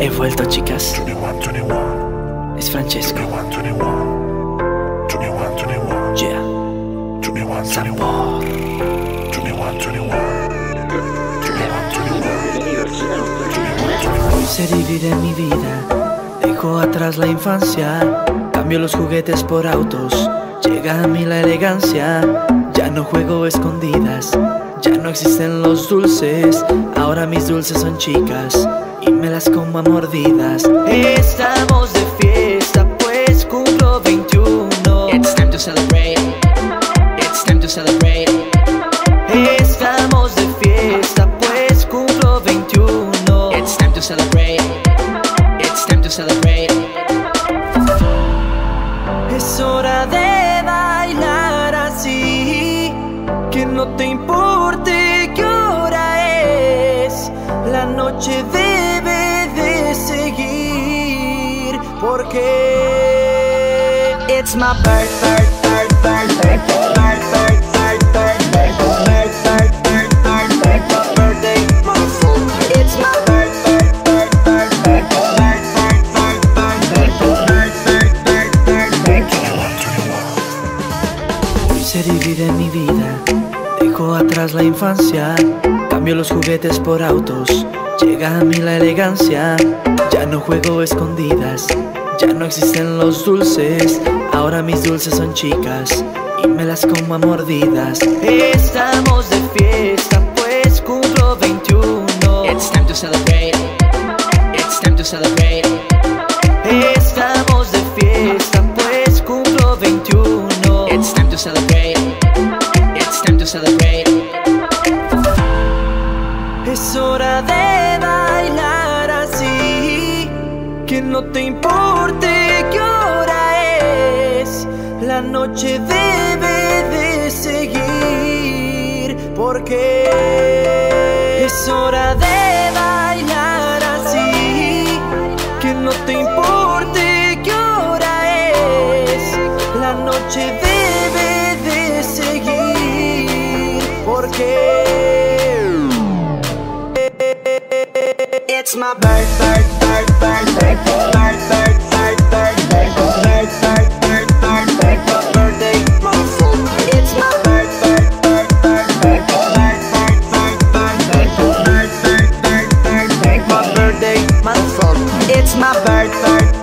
He vuelto, chicas. 21, 21, Es Francesco. 21, 21, 21, 21, Yeah. 21, 21, Sabor. 21, 21, 21, Hoy se divide mi vida. Dejo atrás la infancia. Cambio los juguetes por autos. Llega a mí la elegancia. Ya no juego escondidas. Ya no existen los dulces. Ahora mis dulces son chicas. Y me las como a mordidas. Estamos de fiesta, pues cumplo 21. It's time to celebrate. It's time to celebrate. Estamos de fiesta, pues cumplo 21. It's time to celebrate. It's time to celebrate. Es hora de bailar así, que no te importe qué hora es, la noche debe Porque it's my birthday, birthday, birthday, birthday. se divide mi vida. Dejo atrás la infancia, cambio los juguetes por autos. Llega a mí la elegancia, ya no juego escondidas ya no existen los dulces, ahora mis dulces son chicas y me las como a mordidas. Estamos de fiesta, pues cumplo 21. It's time to celebrate. It's time to celebrate. Estamos de fiesta, pues cumplo 21. It's time to celebrate. It's time to celebrate. Es hora de bailar que no te importe qué hora es, la noche debe de seguir, porque es hora de bailar así, que no te importe qué hora es, la noche debe de seguir, porque It's my birthday, birthday, birthday, birthday, birthday, birthday, birthday, birthday, birthday, It's my birthday, birthday, birthday, birthday, birthday, birthday, birthday, my birthday, my It's my birthday.